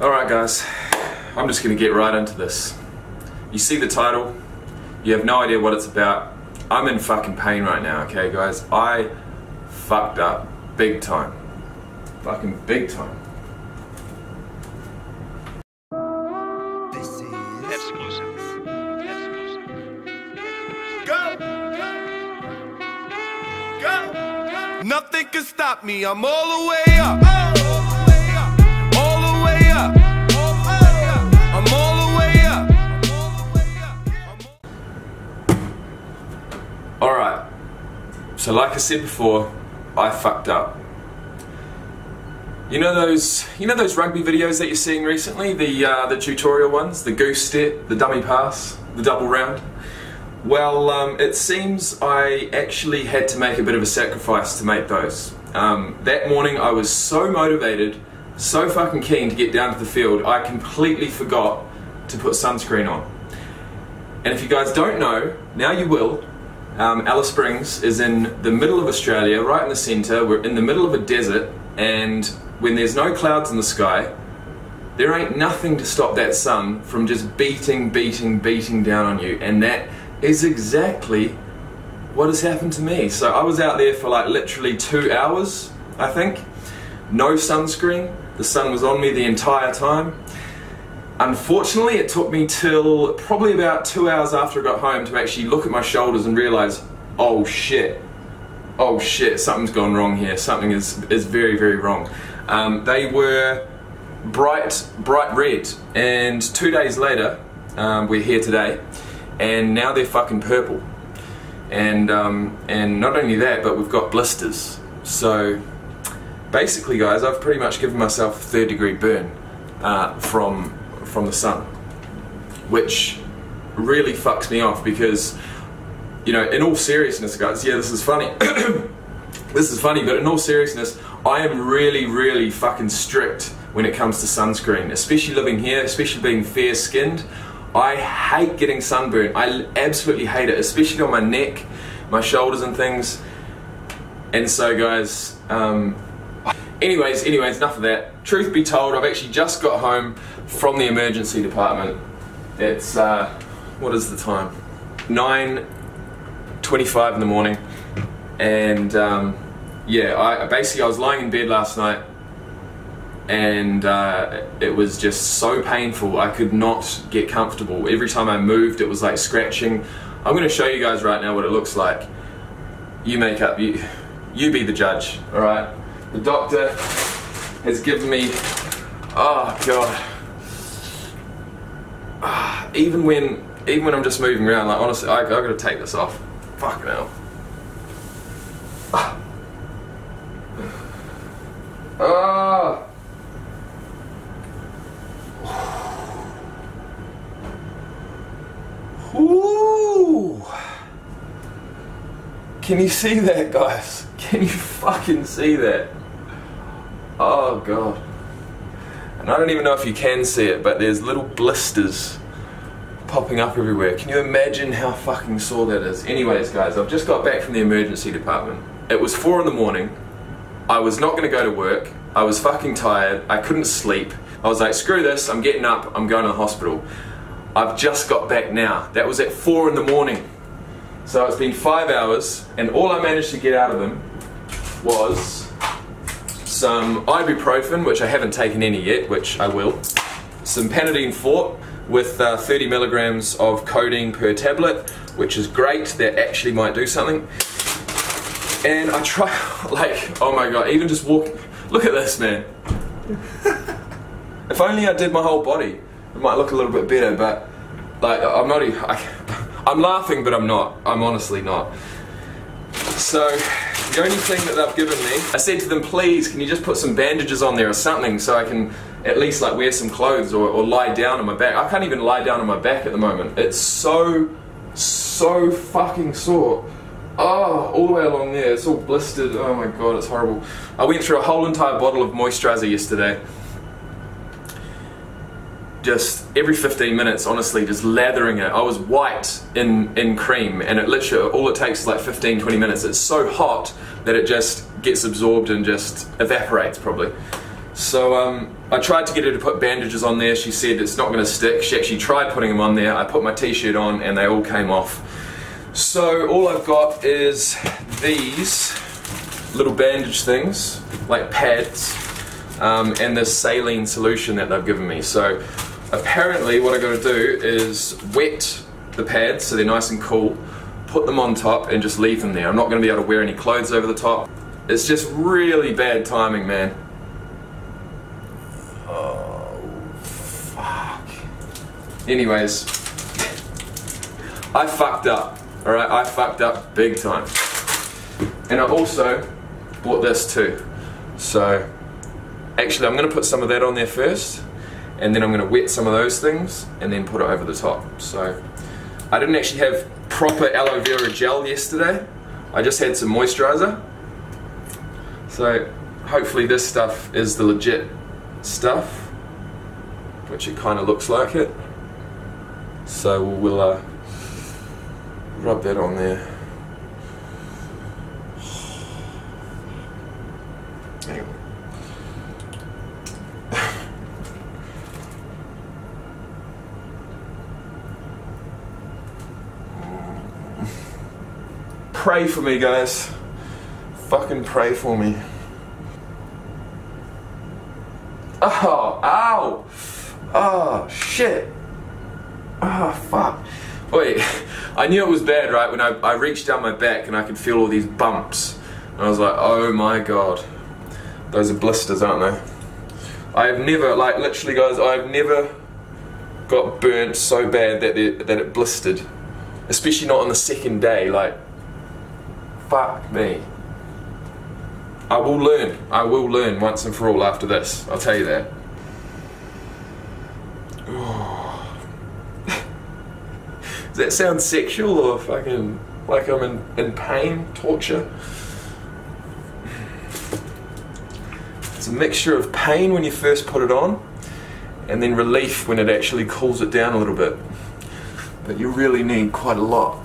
Alright guys, I'm just gonna get right into this. You see the title, you have no idea what it's about. I'm in fucking pain right now, okay guys? I fucked up big time. Fucking big time. Go, go. Nothing can stop me. I'm all the way up. Alright, so like I said before, I fucked up. You know those, you know those rugby videos that you're seeing recently, the uh, the tutorial ones, the goose step, the dummy pass, the double round. Well, um, it seems I actually had to make a bit of a sacrifice to make those. Um, that morning, I was so motivated, so fucking keen to get down to the field, I completely forgot to put sunscreen on. And if you guys don't know, now you will. Um, Alice Springs is in the middle of Australia, right in the centre. We're in the middle of a desert, and when there's no clouds in the sky, there ain't nothing to stop that sun from just beating, beating, beating down on you. And that is exactly what has happened to me. So I was out there for like literally two hours, I think. No sunscreen. The sun was on me the entire time. Unfortunately, it took me till probably about two hours after I got home to actually look at my shoulders and realize, oh shit, oh shit, something's gone wrong here. Something is is very very wrong. Um, they were bright bright red, and two days later, um, we're here today, and now they're fucking purple. And um, and not only that, but we've got blisters. So basically, guys, I've pretty much given myself a third degree burn uh, from from the sun, which really fucks me off because, you know, in all seriousness, guys, yeah, this is funny. this is funny, but in all seriousness, I am really, really fucking strict when it comes to sunscreen, especially living here, especially being fair skinned. I hate getting sunburn. I absolutely hate it, especially on my neck, my shoulders, and things. And so, guys, um, anyways, anyways, enough of that. Truth be told, I've actually just got home from the emergency department. It's uh, what is the time? Nine twenty-five in the morning, and um, yeah, I basically I was lying in bed last night, and uh, it was just so painful. I could not get comfortable. Every time I moved, it was like scratching. I'm going to show you guys right now what it looks like. You make up. You you be the judge. All right. The doctor has given me. Oh god. Ah, even when even when I'm just moving around, like honestly, I, I gotta take this off. Fucking hell. Ah. Ah. Ooh. Can you see that, guys? Can you fucking see that? Oh god. And I don't even know if you can see it, but there's little blisters popping up everywhere. Can you imagine how fucking sore that is? Anyways, guys, I've just got back from the emergency department. It was four in the morning. I was not gonna go to work. I was fucking tired. I couldn't sleep. I was like, screw this, I'm getting up, I'm going to the hospital. I've just got back now. That was at four in the morning. So it's been five hours, and all I managed to get out of them was some ibuprofen, which I haven't taken any yet, which I will. Some Panadeine Forte with uh, 30 milligrams of codeine per tablet, which is great. That actually might do something. And I try, like, oh my god, even just walk. Look at this, man. if only I did my whole body, it might look a little bit better. But like, I'm not. even. I, I'm laughing, but I'm not. I'm honestly not. So, the only thing that they've given me, I said to them, please, can you just put some bandages on there or something so I can at least like wear some clothes or, or lie down on my back. I can't even lie down on my back at the moment. It's so, so fucking sore. Oh, all the way along there. It's all blistered. Oh my god, it's horrible. I went through a whole entire bottle of moisturizer yesterday. Just every 15 minutes, honestly, just lathering it. I was white in, in cream, and it literally, all it takes is like 15 20 minutes. It's so hot that it just gets absorbed and just evaporates, probably. So um, I tried to get her to put bandages on there. She said it's not going to stick. She actually tried putting them on there. I put my t-shirt on and they all came off. So all I've got is these little bandage things, like pads, um, and this saline solution that they've given me. So apparently what I got to do is wet the pads so they're nice and cool, put them on top and just leave them there. I'm not going to be able to wear any clothes over the top. It's just really bad timing, man. Oh, fuck. Anyways, I fucked up. Alright, I fucked up big time. And I also bought this too. So, actually, I'm going to put some of that on there first, and then I'm going to wet some of those things, and then put it over the top. So, I didn't actually have proper aloe vera gel yesterday. I just had some moisturizer. So, hopefully, this stuff is the legit stuff, which it kind of looks like it. So, we'll uh, rub that on there. Pray for me, guys. Fucking pray for me. Oh, ow! Oh, shit. Oh, fuck. Wait, I knew it was bad, right? When I, I reached down my back and I could feel all these bumps. And I was like, oh my god. Those are blisters, aren't they? I have never, like, literally, guys, I've never got burnt so bad that, that it blistered. Especially not on the second day, like, fuck me. I will learn. I will learn once and for all after this. I'll tell you that. Does that sound sexual or fucking like I'm in, in pain, torture? It's a mixture of pain when you first put it on and then relief when it actually cools it down a little bit. But you really need quite a lot.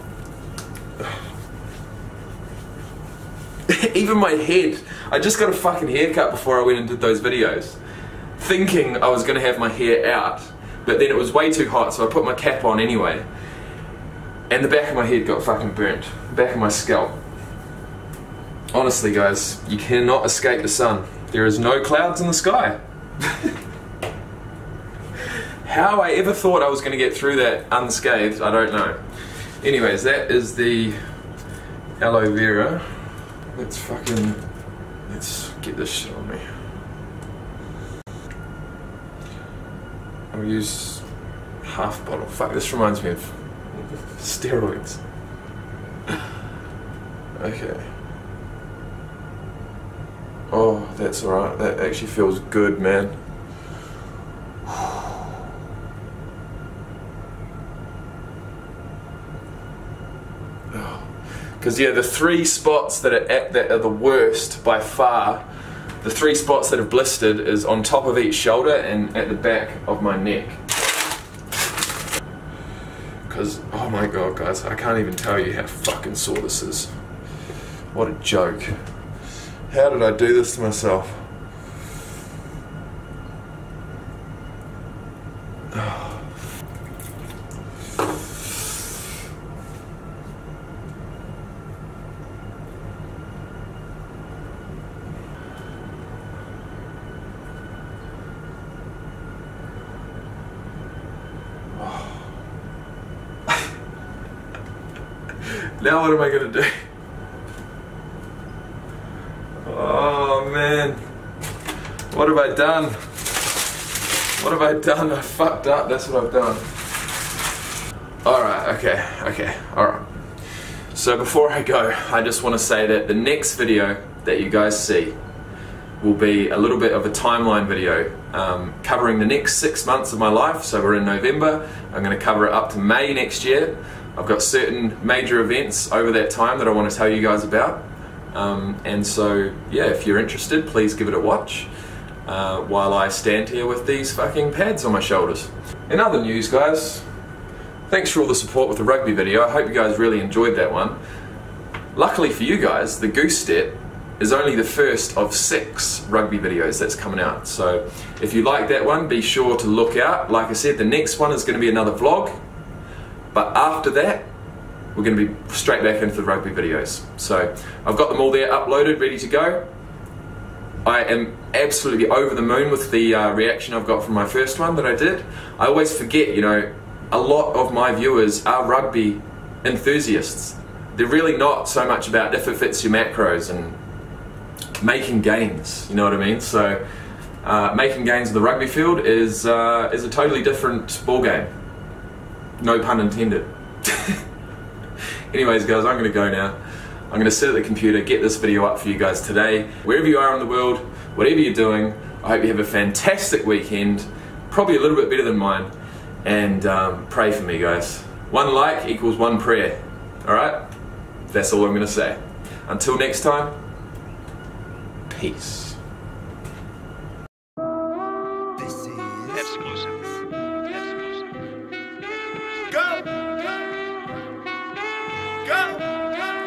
Even my head. I just got a fucking haircut before I went and did those videos. Thinking I was gonna have my hair out, but then it was way too hot, so I put my cap on anyway. And the back of my head got fucking burnt. The back of my scalp. Honestly, guys, you cannot escape the sun. There is no clouds in the sky. How I ever thought I was going to get through that unscathed, I don't know. Anyways, that is the aloe vera. Let's fucking. Let's get this shit on me. I'll use half bottle. Fuck, this reminds me of steroids. Okay. Oh, that's alright. That actually feels good, man. Because yeah, the three spots that are at, that are the worst by far, the three spots that have blistered is on top of each shoulder and at the back of my neck. Because oh my god, guys, I can't even tell you how fucking sore this is. What a joke. How did I do this to myself? Now what am I gonna do? Oh man. What have I done? What have I done? I fucked up, that's what I've done. Alright, okay, okay, alright. So before I go, I just want to say that the next video that you guys see will be a little bit of a timeline video um, covering the next six months of my life. So we're in November. I'm going to cover it up to May next year. I've got certain major events over that time that I want to tell you guys about. Um, and so, yeah, if you're interested, please give it a watch uh, while I stand here with these fucking pads on my shoulders. In other news, guys, thanks for all the support with the rugby video. I hope you guys really enjoyed that one. Luckily for you guys, the goose step is only the first of six rugby videos that's coming out. So if you like that one, be sure to look out. Like I said, the next one is going to be another vlog. But after that, we're going to be straight back into the rugby videos. So I've got them all there uploaded, ready to go. I am absolutely over the moon with the uh, reaction I've got from my first one that I did. I always forget, you know, a lot of my viewers are rugby enthusiasts. They're really not so much about if it fits your macros and making gains, you know what I mean? So, uh, making gains in the rugby field is, uh, is a totally different ball game. No pun intended. Anyways, guys, I'm going to go now. I'm going to sit at the computer, get this video up for you guys today. Wherever you are in the world, whatever you're doing, I hope you have a fantastic weekend, probably a little bit better than mine, and um, pray for me, guys. One like equals one prayer, alright? That's all I'm going to say. Until next time, peace.